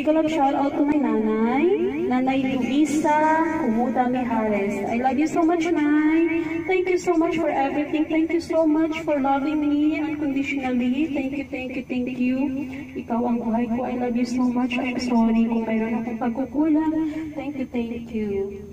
Big love shout out to my nanay, Nanay Luisa Kumuda Mijares. I love you so much, Nay. Thank you so much for everything. Thank you so much for loving me unconditionally. Thank you, thank you, thank you. Ikaw ang buhay ko. I love you so much. I'm sorry kung mayroon akong pagkukulang. Thank you, thank you.